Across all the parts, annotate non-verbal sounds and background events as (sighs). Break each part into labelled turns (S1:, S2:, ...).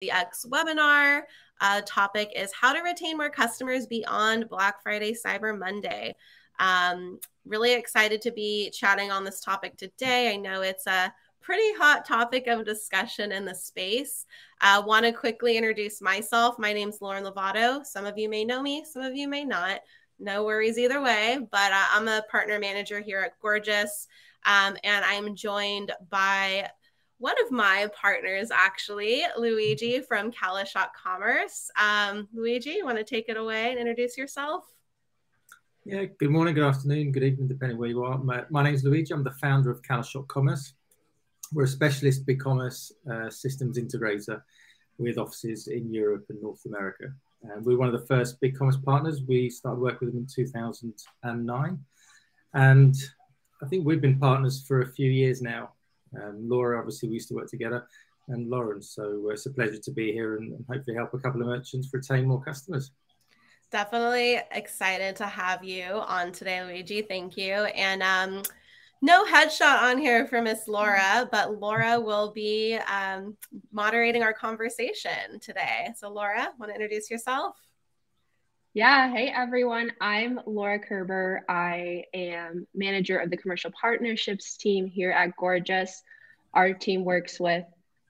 S1: the X webinar. Uh, topic is how to retain more customers beyond Black Friday, Cyber Monday. Um, really excited to be chatting on this topic today. I know it's a pretty hot topic of discussion in the space. I uh, want to quickly introduce myself. My name's Lauren Lovato. Some of you may know me, some of you may not. No worries either way, but uh, I'm a partner manager here at Gorgias. Um, and I'm joined by one of my partners, actually, Luigi from Calashock Commerce. Um, Luigi, you want to take it away and introduce yourself?
S2: Yeah, good morning, good afternoon, good evening, depending where you are. My, my name is Luigi. I'm the founder of Calashock Commerce. We're a specialist BigCommerce uh, systems integrator with offices in Europe and North America. And we're one of the first BigCommerce partners. We started working with them in 2009. And I think we've been partners for a few years now. Um, Laura, obviously, we used to work together, and Lauren. So uh, it's a pleasure to be here and, hopefully help a couple of merchants retain more customers.
S1: Definitely excited to have you on today, Luigi. Thank you. And um, no headshot on here for Miss Laura, but Laura will be um, moderating our conversation today. So, Laura, want to introduce yourself?
S3: Yeah. Hey, everyone. I'm Laura Koerber. I am manager of the commercial partnerships team here at Gorgias. Our team works with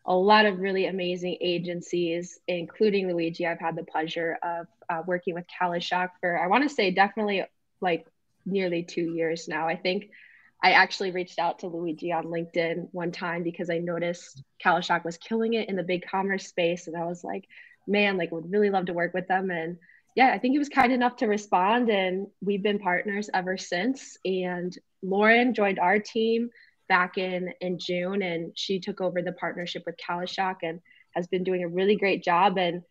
S3: a lot of really amazing agencies, including Luigi. I've had the pleasure of uh, working with Calashock for, I want to say, definitely like nearly two years now. I think I actually reached out to Luigi on LinkedIn one time because I noticed Calashock was killing it in the BigCommerce space. And I was like, man, like would really love to work with them. And yeah, I think he was kind enough to respond, and we've been partners ever since. And Lauren joined our team back in in June, and she took over the partnership with Calashock and has been doing a really great job. And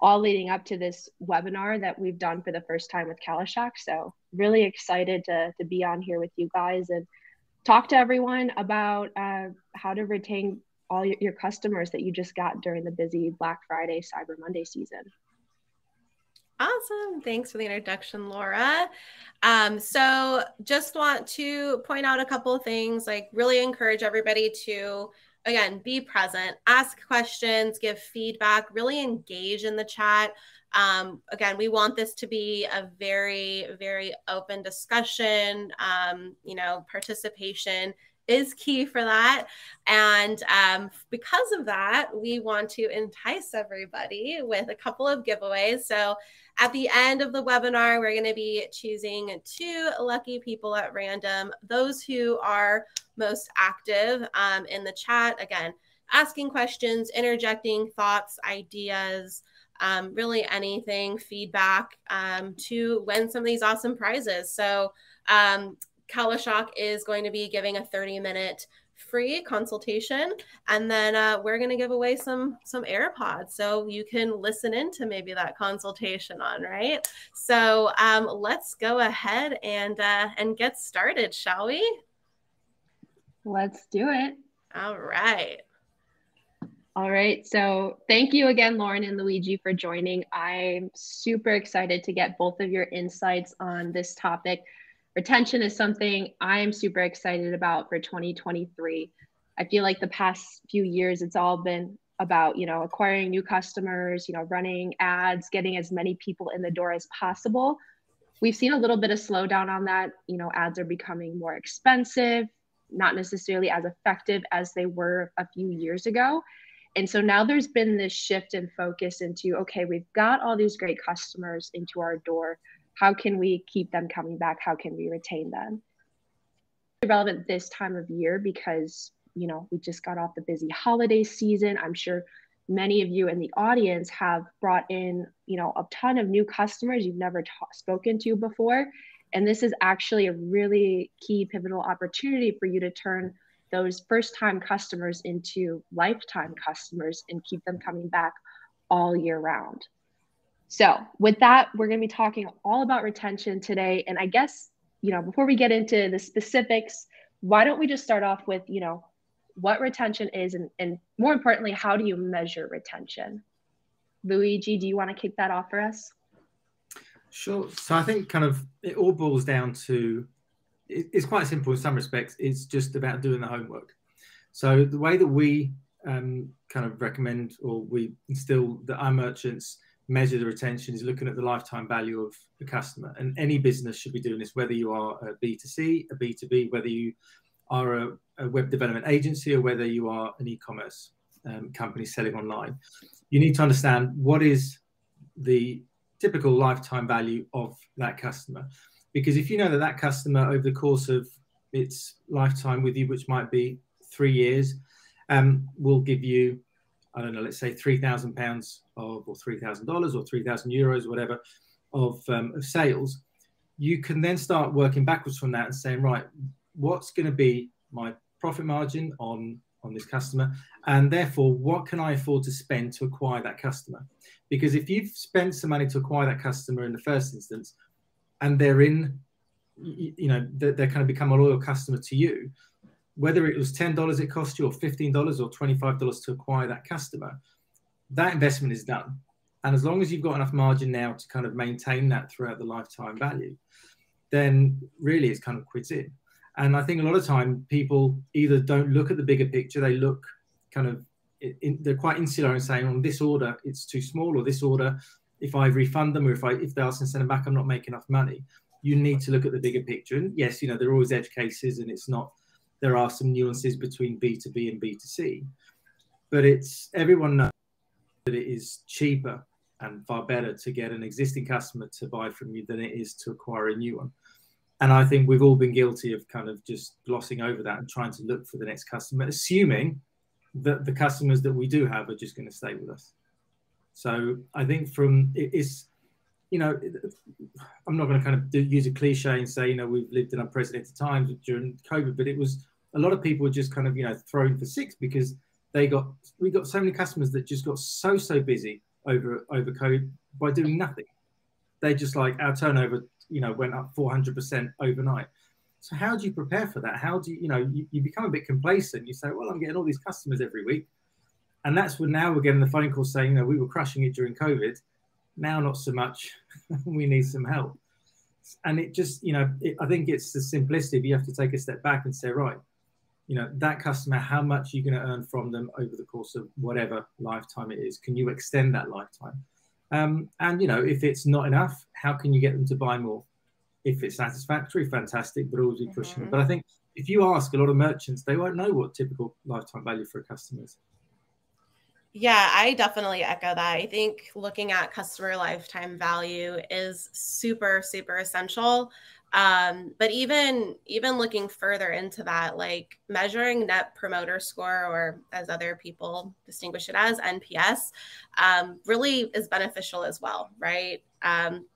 S3: all leading up to this webinar that we've done for the first time with Calashock. So really excited to to be on here with you guys and talk to everyone about uh, how to retain all your, your customers that you just got during the busy Black Friday, Cyber Monday season.
S1: Awesome. Thanks for the introduction, Laura. Um, so, just want to point out a couple of things like, really encourage everybody to, again, be present, ask questions, give feedback, really engage in the chat. Um, again, we want this to be a very, very open discussion, um, you know, participation is key for that. And um, because of that, we want to entice everybody with a couple of giveaways. So at the end of the webinar, we're going to be choosing two lucky people at random, those who are most active um, in the chat. Again, asking questions, interjecting thoughts, ideas. Um, really anything, feedback um, to win some of these awesome prizes. So um, Calashock is going to be giving a 30 minute free consultation and then uh, we're going to give away some some airpods. So you can listen into maybe that consultation on right? So um, let's go ahead and uh, and get started shall we?
S3: Let's do it.
S1: All right.
S3: All right. So thank you again lauren and luigi for joining. I'm super excited to get both of your insights on this topic retention is something I'm super excited about for 2023. I feel like the past few years, it's all been about, you know, acquiring new customers, you know, running ads, getting as many people in the door as possible. We've seen a little bit of slowdown on that. You know, ads are becoming more expensive, not necessarily as effective as they were a few years ago. And so now there's been this shift in focus into okay, we've got all these great customers into our door how can we keep them coming back? How can we retain them? Relevant this time of year because you know we just got off the busy holiday season. I'm sure many of you in the audience have brought in you know a ton of new customers you've never ta- spoken to before. And this is actually a really key pivotal opportunity for you to turn those first time customers into lifetime customers and keep them coming back all year round so, with that, we're going to be talking all about retention today. And I guess, you know, before we get into the specifics, why don't we just start off with, you know, what retention is and, and more importantly, how do you measure retention? Luigi, do you want to kick that off for us?
S2: Sure. So, I think kind of it all boils down to it's quite simple in some respects. It's just about doing the homework. So, the way that we um, kind of recommend or we instill that our merchants measure the retention is looking at the lifetime value of the customer. And any business should be doing this, whether you are a B2C, a B2B, whether you are a, a web development agency or whether you are an e-commerce um, company selling online. You need to understand what is the typical lifetime value of that customer. Because if you know that that customer over the course of its lifetime with you, which might be three years, um, will give you, I don't know, let's say three thousand pounds of, or three thousand dollars, or three thousand euros, whatever, of, um, of sales. You can then start working backwards from that and saying, right, what's going to be my profit margin on on this customer, and therefore, what can I afford to spend to acquire that customer? Because if you've spent some money to acquire that customer in the first instance, and they're in, you know, they're, they're kind of become a loyal customer to you, whether it was $10 it cost you or $15 or $25 to acquire that customer, that investment is done. And as long as you've got enough margin now to kind of maintain that throughout the lifetime value, then really it's kind of quits in. And I think a lot of time people either don't look at the bigger picture, they look kind of, in, they're quite insular and saying, on this order, it's too small, or this order, if I refund them or if I if they ask and send them back, I'm not making enough money. You need to look at the bigger picture. And yes, you know, there are always edge cases and it's not there are some nuances between B2B and B2C. But it's everyone knows that it is cheaper and far better to get an existing customer to buy from you than it is to acquire a new one. And I think we've all been guilty of kind of just glossing over that and trying to look for the next customer, assuming that the customers that we do have are just going to stay with us. So I think from it's, you know, I'm not going to kind of use a cliche and say, you know, we've lived in unprecedented times during COVID, but it was a lot of people were just kind of, you know, thrown for six because they got, we got so many customers that just got so, so busy over, over COVID by doing nothing. They just like our turnover, you know, went up 400% overnight. So how do you prepare for that? How do you, you know, you, you become a bit complacent. You say, well, I'm getting all these customers every week and that's when now we're getting the phone call saying that we were crushing it during COVID. Now, not so much. (laughs) we need some help. And it just, you know, it, I think it's the simplicity. You have to take a step back and say, right, you know, that customer, how much you're going to earn from them over the course of whatever lifetime it is? Can you extend that lifetime? Um, and, you know, if it's not enough, how can you get them to buy more? If it's satisfactory, fantastic, but always be pushing mm-hmm. them. But I think if you ask a lot of merchants, they won't know what typical lifetime value for a customer is.
S1: Yeah, I definitely echo that. I think looking at customer lifetime value is super, super essential. Um, but even even looking further into that, like measuring net promoter score, or as other people distinguish it as NPS, um, really is beneficial as well, right? Um,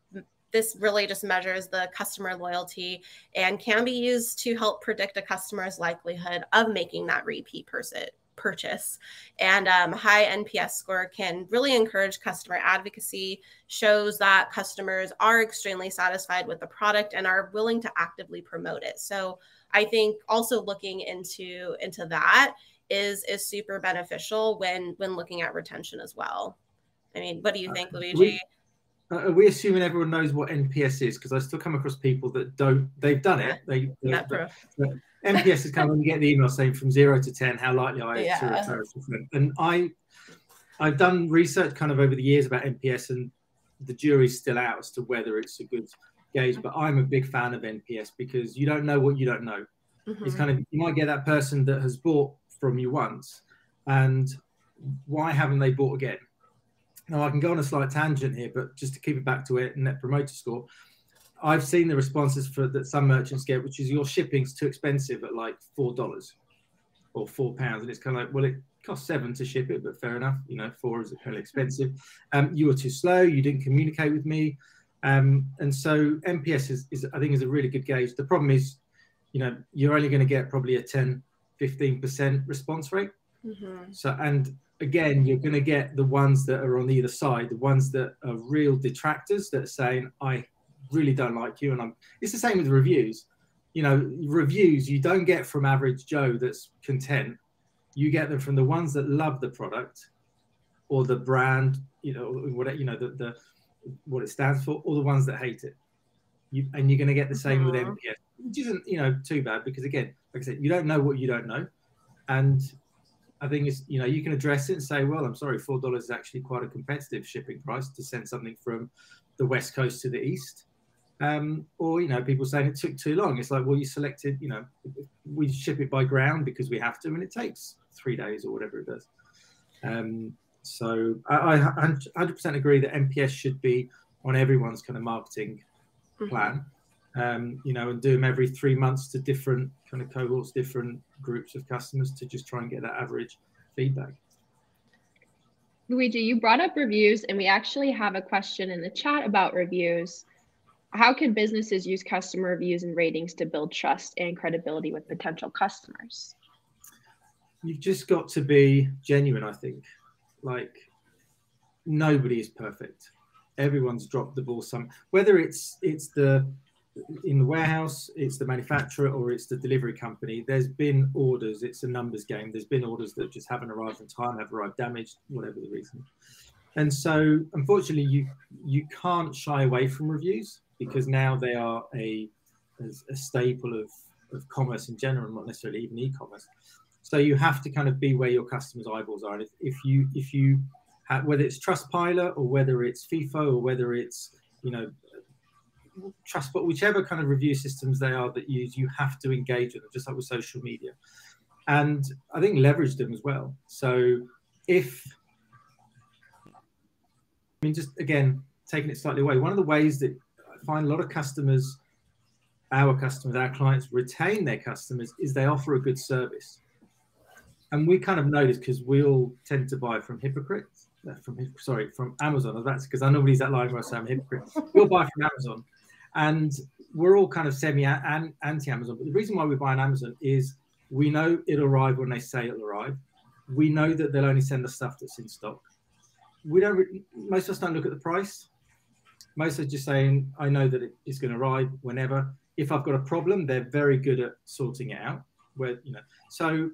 S1: this really just measures the customer loyalty and can be used to help predict a customer's likelihood of making that repeat person purchase. And um, high NPS score can really encourage customer advocacy, shows that customers are extremely satisfied with the product and are willing to actively promote it. So I think also looking into into that is is super beneficial when when looking at retention as well. I mean, what do you think, uh, Luigi?
S2: We, uh, are we assuming everyone knows what NPS is? Because I still come across people that don't. They've done it. They, they, they, NPS is kind of when you get the email saying from zero to ten, how likely you yeah. to refer a friend? And I, I've done research kind of over the years about NPS, and the jury's still out as to whether it's a good gauge. But I'm a big fan of NPS because you don't know what you don't know. Mm-hmm. It's kind of you might get that person that has bought from you once, and why haven't they bought again? Now I can go on a slight tangent here, but just to keep it back to it, net promoter score I've seen the responses for that some merchants get, which is your shipping's too expensive at like four dollars or four pounds, and it's kind of like, well, it costs seven to ship it, but fair enough, you know, four is of expensive. Um, you were too slow, you didn't communicate with me, um, and so NPS is, is, I think, is a really good gauge. The problem is, you know, you're only going to get probably a 10, 15% response rate. Mm-hmm. So, and again, you're going to get the ones that are on either side, the ones that are real detractors that are saying, I really don't like you. And I'm, it's the same with reviews. You know, reviews you don't get from average Joe that's content. You get them from the ones that love the product or the brand, you know, what you know, the, the what it stands for, or the ones that hate it. You, and you're going to get the same with NPS, mm-hmm. which isn't, you know, too bad because again, like I said, you don't know what you don't know, and I think it's you know you can address it and say, well, I'm sorry, four dollars is actually quite a competitive shipping price to send something from the west coast to the east. Um, or you know people saying it took too long. It's like, well, you selected, you know, we ship it by ground because we have to, and it takes three days or whatever it does. Um, so I, I 100% agree that NPS should be on everyone's kind of marketing mm-hmm. plan. Um, you know, and do them every three months to different kind of cohorts, different groups of customers to just try and get that average feedback.
S3: Luigi, you brought up reviews, and we actually have a question in the chat about reviews. How can businesses use customer reviews and ratings to build trust and credibility with potential customers?
S2: You've just got to be genuine, I think. Like, nobody is perfect. Everyone's dropped the ball some whether it's it's the in the warehouse, it's the manufacturer or it's the delivery company. There's been orders, it's a numbers game. There's been orders that just haven't arrived in time, have arrived damaged, whatever the reason. And so, unfortunately, you you can't shy away from reviews because now they are a a, staple of, of commerce in general, not necessarily even e-commerce. So you have to kind of be where your customers' eyeballs are. And if, if you if you have, whether it's Trustpilot or whether it's Feefo or whether it's you know trust, but whichever kind of review systems they are that use, you have to engage with them, just like with social media. And I think leverage them as well. So if, I mean, just again, taking it slightly away, one of the ways that find a lot of customers, our customers, our clients retain their customers is they offer a good service. And we kind of know this because we all tend to buy from hypocrites, uh, from sorry, from Amazon. That's because I know nobody's that line where I say I'm a hypocrite. We'll buy from Amazon and we're all kind of semi anti Amazon. But the reason why we buy on Amazon is we know it'll arrive when they say it'll arrive. We know that they'll only send us stuff that's in stock. We don't. Most of us don't look at the price. Most are just saying, "I know that it's going to arrive whenever." If I've got a problem, they're very good at sorting it out. Where you know, so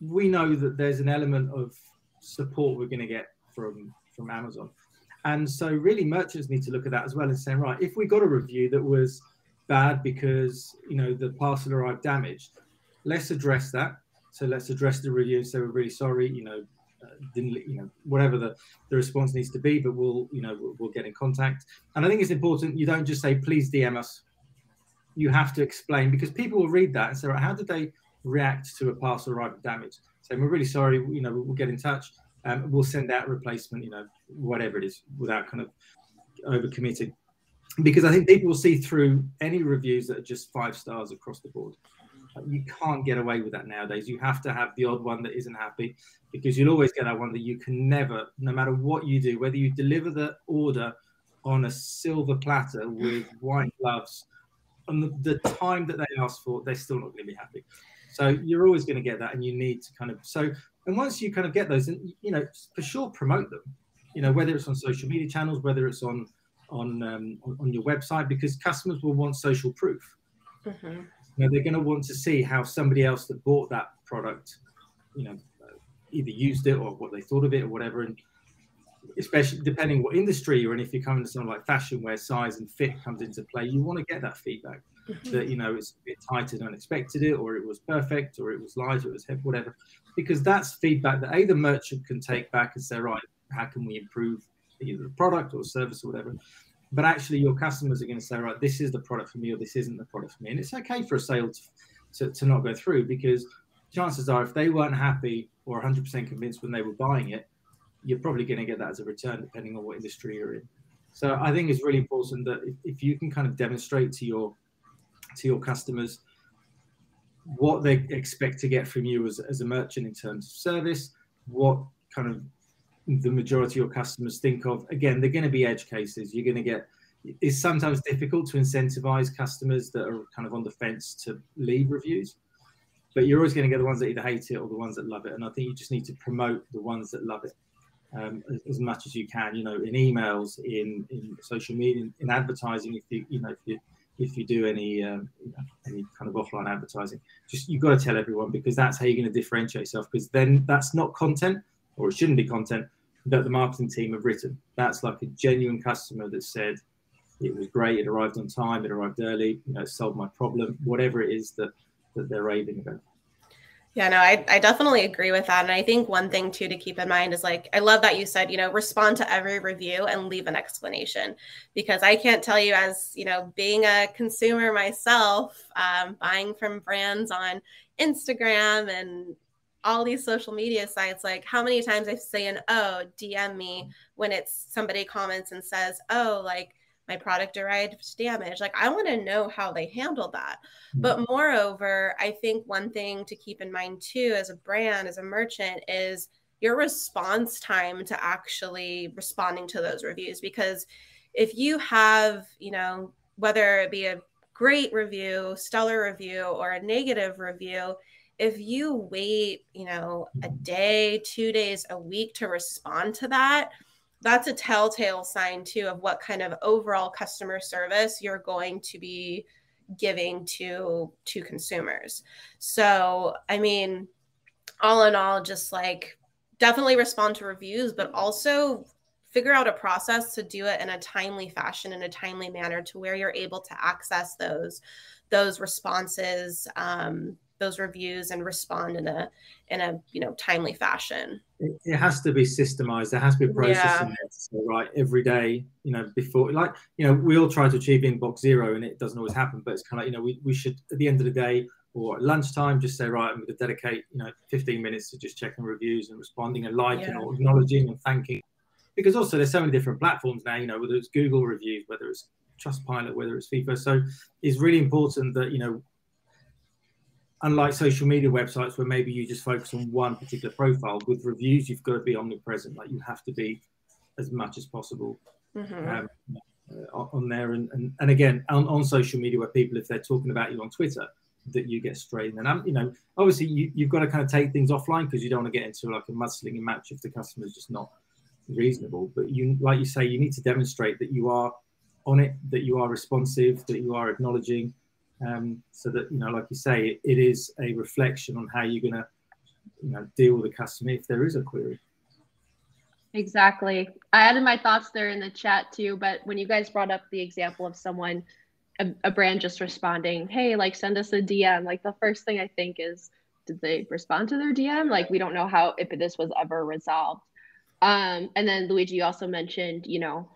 S2: we know that there's an element of support we're going to get from from Amazon. And so, really, merchants need to look at that as well and say, right, if we got a review that was bad because you know the parcel arrived damaged, let's address that. So let's address the review and say we're really sorry. You know, didn't you know whatever the, the response needs to be, but we'll you know we'll, we'll get in contact. And I think it's important you don't just say please DM us. You have to explain because people will read that and say, right, how did they react to a parcel arriving damaged? Saying we're really sorry. You know, we'll get in touch um, we'll send out replacement, you know, whatever it is, without kind of overcommitting. Because I think people will see through any reviews that are just five stars across the board. You can't get away with that nowadays. You have to have the odd one that isn't happy because you'll always get that one that you can never, no matter what you do, whether you deliver the order on a silver platter with (sighs) white gloves, on the, the time that they ask for, they're still not going to be happy. So you're always going to get that, and you need to kind of so and once you kind of get those, and you know, for sure, promote them. You know, whether it's on social media channels, whether it's on on um, on, your website, because customers will want social proof. Mm-hmm. You know, they're going to want to see how somebody else that bought that product, you know, either used it or what they thought of it or whatever. And especially depending what industry you're in, if you're coming to something like fashion where size and fit comes into play, you want to get that feedback mm-hmm. that you know it's a bit tighter than expected it, or it was perfect, or it was light, or it was heavy, whatever because that's feedback that either merchant can take back and say, right, how can we improve either the product or service or whatever. But actually, your customers are going to say, right, this is the product for me, or this isn't the product for me. And it's okay for a sale to, to, to not go through because chances are, if they weren't happy or 100% convinced when they were buying it, you're probably going to get that as a return, depending on what industry you're in. So I think it's really important that if, if you can kind of demonstrate to your to your customers what they expect to get from you as, as a merchant in terms of service, what kind of the majority of your customers think of. Again, they're going to be edge cases. You're going to get, it's sometimes difficult to incentivize customers that are kind of on the fence to leave reviews, but you're always going to get the ones that either hate it or the ones that love it. And I think you just need to promote the ones that love it. Um, as, much as you can, you know, in emails, in, in social media, in, in advertising. If you, you know, if you if you do any um, you know, any kind of offline advertising. Just you've got to tell everyone because that's how you're going to differentiate yourself. Because then that's not content, or it shouldn't be content that the marketing team have written. That's like a genuine customer that said it was great, it arrived on time, it arrived early, you know, solved my problem, whatever it is that that they're raving about.
S1: Yeah, no, I, I definitely agree with that. And I think one thing too to keep in mind is like, I love that you said, you know, respond to every review and leave an explanation because I can't tell you, as, you know, being a consumer myself, um, buying from brands on Instagram and all these social media sites, like how many times I say an oh, DM me when it's somebody comments and says, oh, like, my product arrived damaged. Like I want to know how they handled that. Mm-hmm. But moreover, I think one thing to keep in mind too as a brand, as a merchant, is your response time to actually responding to those reviews. Because if you have, you know, whether it be a great review, stellar review, or a negative review, if you wait, you know, a day, two days, a week to respond to that, that's a telltale sign too of what kind of overall customer service you're going to be giving to to consumers. So i mean all in all just like definitely respond to reviews but also figure out a process to do it in a timely fashion in a timely manner to where you're able to access those those responses um, those reviews and respond in a in a you know timely fashion
S2: it, it has to be systemized there has to be a process yeah. in there so, right every day you know before like you know we all try to achieve inbox zero and it doesn't always happen but it's kind of like you know we, we should at the end of the day or at lunchtime just say right i'm going to dedicate you know 15 minutes to just checking reviews and responding and liking yeah. or acknowledging and thanking because also there's so many different platforms now you know whether it's google reviews whether it's Trustpilot, whether it's Feefo. So it's really important that you know unlike social media websites where maybe you just focus on one particular profile with reviews you've got to be omnipresent. Like you have to be as much as possible mm-hmm. um, uh, on there. And, and, and again on, on, social media where people if they're talking about you on twitter that you get straight and i'm you know obviously you, you've got to kind of take things offline because you don't want to get into like a mudslinging match if the customer is just not reasonable. But you like you say you need to demonstrate that you are on it that you are responsive that you are acknowledging um, so that you know, like you say, it, it is a reflection on how you're going to, you know, deal with the customer if there is a query.
S3: Exactly. I added my thoughts there in the chat too, but when you guys brought up the example of someone, a, a brand just responding, "Hey, like send us a DM," like the first thing I think is, did they respond to their DM? Like we don't know how if this was ever resolved. Um, and then Luigi also mentioned, you know,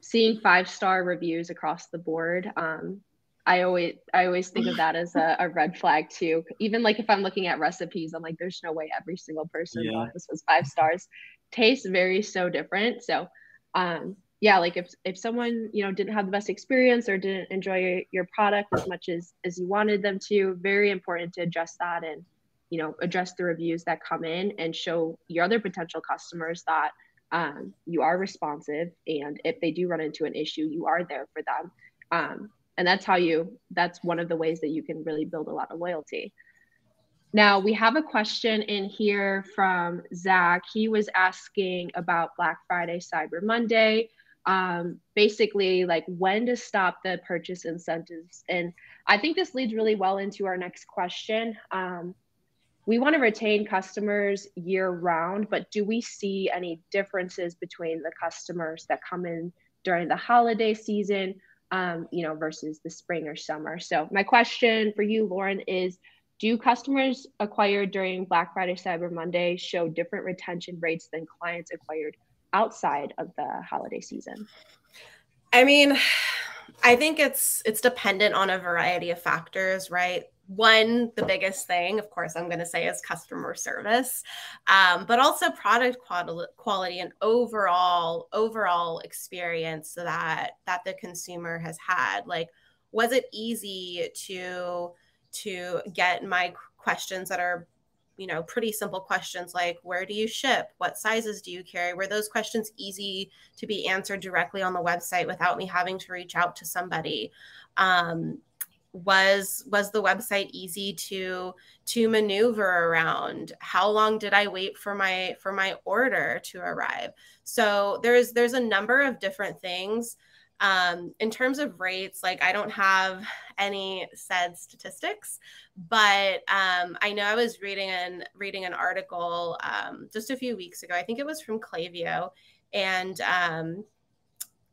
S3: seeing five star reviews across the board. Um, I always I always think of (sighs) that as a, a, red flag too. Even like if I'm looking at recipes, I'm like, there's no way every single person yeah. this was five stars. Tastes very so different. So um yeah, like if if someone, you know, didn't have the best experience or didn't enjoy your, your product as much as as you wanted them to, very important to address that and you know address the reviews that come in and show your other potential customers that um, you are responsive and if they do run into an issue you are there for them um, and that's how you that's one of the ways that you can really build a lot of loyalty. Now we have a question in here from zach. He was asking about black friday cyber monday. Um, basically like when to stop the purchase incentives. And i think this leads really well into our next question. Um, we want to retain customers year round but do we see any differences between the customers that come in during the holiday season um, you know, versus the spring or summer. So my question for you, Lauren, is do customers acquired during Black Friday, Cyber Monday show different retention rates than clients acquired outside of the holiday season?
S1: I mean, (sighs) I think it's it's dependent on a variety of factors, right? One the biggest thing of course i'm going to say is customer service um, but also product quality and overall overall experience that that the consumer has had. Like was it easy to to get my questions that are you know pretty simple questions like where do you ship? What sizes do you carry? Were those questions easy to be answered directly on the website without me having to reach out to somebody? Um, was was the website easy to to maneuver around? How long did i wait for my for my order to arrive? So there's there's a number of different things. Um, in terms of rates like i don't have any said statistics but um, i know i was reading an reading an article um, just a few weeks ago. I think it was from Klaviyo and um,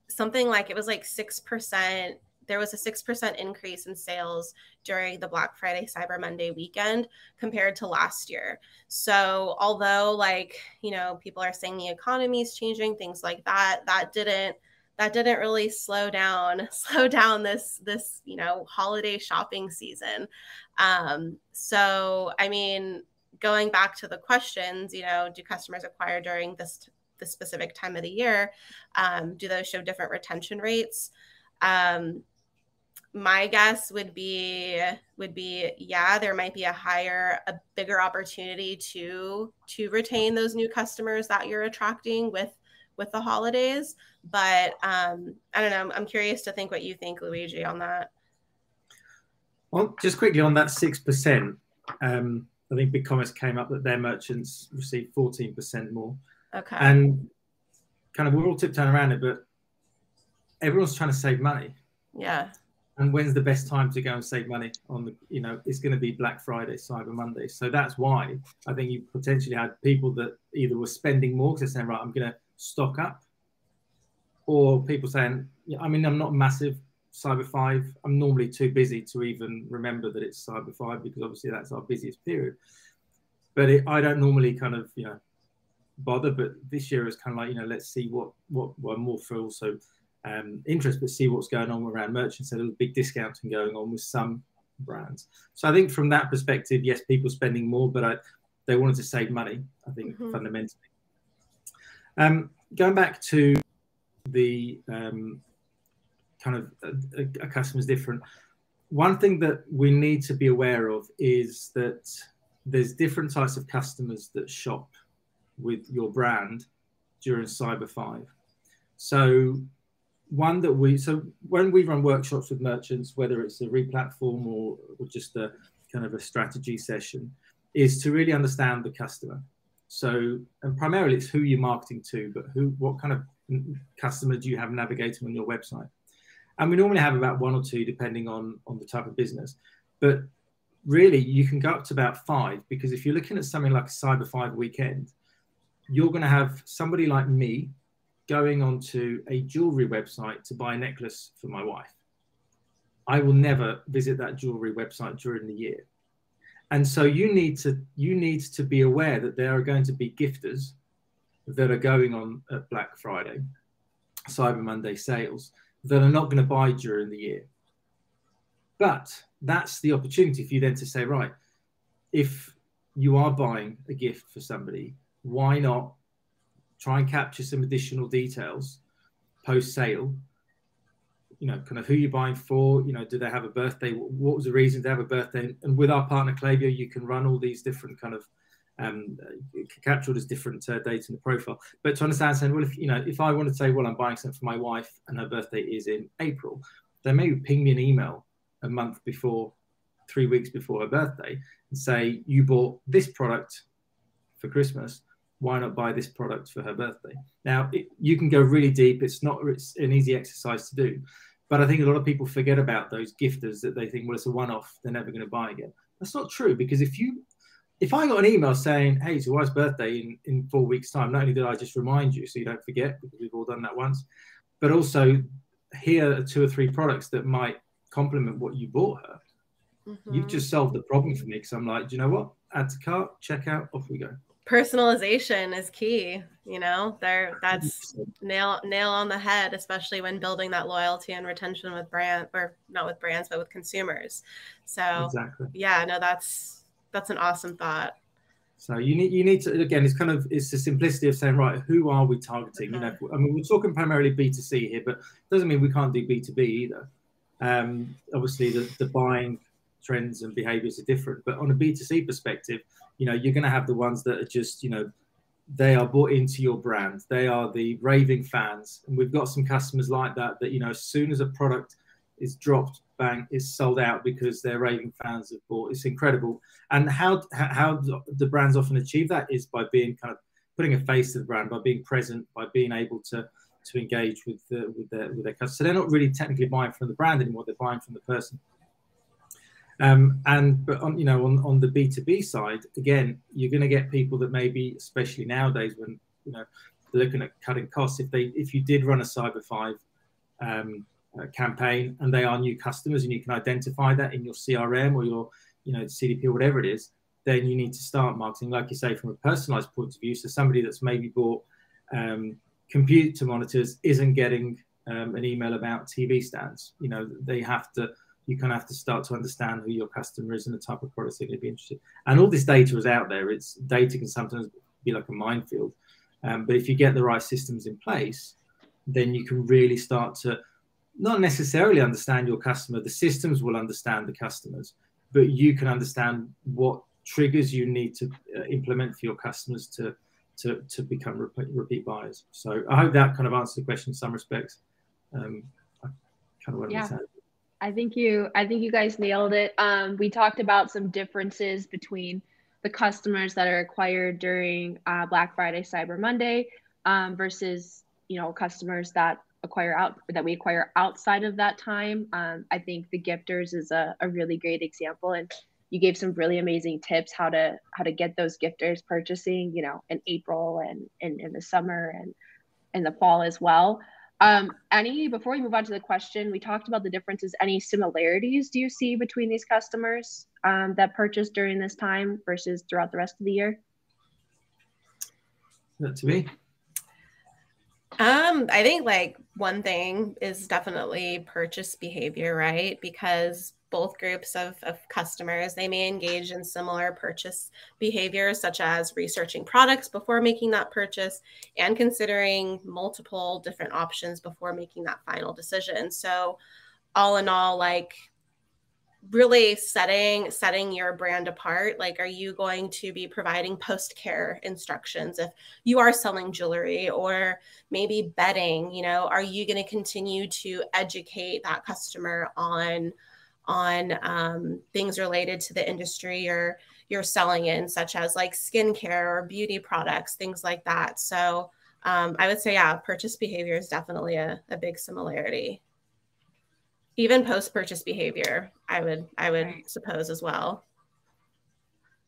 S1: something like it was like 6% there was a 6% increase in sales during the Black Friday Cyber Monday weekend compared to last year. So, although like, you know, people are saying the economy is changing, things like that, that didn't that didn't really slow down (laughs) slow down this this you know holiday shopping season. Um so i mean going back to the questions you know do customers acquire during this the specific time of the year? Um, do those show different retention rates? Um, my guess would be would be yeah there might be a higher a bigger opportunity to to retain those new customers that you're attracting with with the holidays. But um i don't know. I'm curious to think what you think luigi on that.
S2: Well just quickly on that 6% um i think BigCommerce came up that their merchants received 14% more.
S1: Okay.
S2: And kind of we're all tiptoeing around it but everyone's trying to save money.
S1: Yeah
S2: and when's the best time to go and save money on the you know it's going to be black friday cyber monday. So that's why i think you potentially had people that either were spending more because they're saying right i'm going to stock up or people saying yeah, i mean i'm not massive cyber five. I'm normally too busy to even remember that it's cyber five because obviously that's our busiest period. But it, i don't normally kind of you know bother but this year is kind of like you know let's see what what, what more for also um, interest, but see what's going on around merchants. A little big discounting going on with some brands. So I think from that perspective, yes, people spending more, but I, they wanted to save money. I think mm-hmm. fundamentally. Um, going back to the um, kind of a, a customer's different. One thing that we need to be aware of is that there's different types of customers that shop with your brand during Cyber Five. So one that we so when we run workshops with merchants, whether it's a replatform or, or just a kind of a strategy session, is to really understand the customer. So and primarily it's who you're marketing to, but who what kind of customer do you have navigating on your website? And we normally have about one or two depending on on the type of business. But really you can go up to about five because if you're looking at something like a cyber five weekend, you're going to have somebody like me going onto a jewelry website to buy a necklace for my wife. I will never visit that jewelry website during the year. And so you need to you need to be aware that there are going to be gifters that are going on at Black Friday, Cyber Monday sales that are not going to buy during the year. But that's the opportunity for you then to say, right, if you are buying a gift for somebody, why not try and capture some additional details post sale. You know, kind of who you're buying for. You know, do they have a birthday? What was the reason to have a birthday? And with our partner Klaviyo, you can run all these different kind of um, capture all this different uh, data in the profile. But to understand, saying, well, if you know, if I want to say, well, I'm buying something for my wife and her birthday is in April, they may ping me an email a month before, three weeks before her birthday, and say, you bought this product for Christmas why not buy this product for her birthday? Now, it, you can go really deep. It's not it's an easy exercise to do. But I think a lot of people forget about those gifters that they think, well, it's a one off, they're never going to buy again. That's not true because if you, if I got an email saying, hey, it's your wife's birthday in, in four weeks' time, not only did I just remind you so you don't forget, because we've all done that once, but also here are two or three products that might complement what you bought her. Mm-hmm. You've just solved the problem for me because I'm like, do you know what? Add to cart, check out, off we go
S1: personalization is key you know? There that's nail nail on the head especially when building that loyalty and retention with brand or not with brands but with consumers. So exactly. yeah no that's that's an awesome thought.
S2: So you need you need to again it's kind of it's the simplicity of saying right who are we targeting? You know uh-huh. i mean we're talking primarily b2c here but it doesn't mean we can't do b2b either. Um obviously the, the buying trends and behaviors are different but on a b2c perspective you know you're going to have the ones that are just you know they are bought into your brand. They are the raving fans. And we've got some customers like that that you know as soon as a product is dropped bang is sold out because their raving fans have bought. It's incredible. And how how the brands often achieve that is by being kind of putting a face to the brand by being present by being able to to engage with the, with their with their customers so they're not really technically buying from the brand anymore. They're buying from the person um, and but on you know on, on the B2B side, again, you're going to get people that maybe, especially nowadays when you know they're looking at cutting costs. If they if you did run a Cyber Five um, uh, campaign and they are new customers and you can identify that in your CRM or your you know CDP or whatever it is, then you need to start marketing, like you say, from a personalized point of view. So somebody that's maybe bought um, computer monitors isn't getting um, an email about TV stands. You know, they have to. You kind of have to start to understand who your customer is and the type of products they're going to be interested. And all this data is out there. It's data can sometimes be like a minefield, um, but if you get the right systems in place, then you can really start to not necessarily understand your customer. The systems will understand the customers, but you can understand what triggers you need to uh, implement for your customers to to, to become repeat, repeat buyers. So I hope that kind of answers the question in some respects. Um, I kind of went
S3: yeah. I think you I think you guys nailed it. Um, we talked about some differences between the customers that are acquired during uh, Black Friday, Cyber Monday um, versus you know customers that acquire out that we acquire outside of that time. Um, I think the gifters is a, a really great example, and you gave some really amazing tips how to how to get those gifters purchasing, you know, in April and in, in the summer and in the fall as well. Um, any before we move on to the question, we talked about the differences. Any similarities do you see between these customers um, that purchase during this time versus throughout the rest of the year?
S2: That to me.
S1: Um, I think like one thing is definitely purchase behavior, right? Because both groups of, of customers. They may engage in similar purchase behaviors such as researching products before making that purchase and considering multiple different options before making that final decision. So all in all like really setting setting your brand apart. Like are you going to be providing post care instructions if you are selling jewelry or maybe bedding? You know are you going to continue to educate that customer on on um, things related to the industry you're you're selling in such as like skincare or beauty products things like that. So um, i would say yeah purchase behavior is definitely a, a big similarity. Even post purchase behavior i would i would right. suppose as well.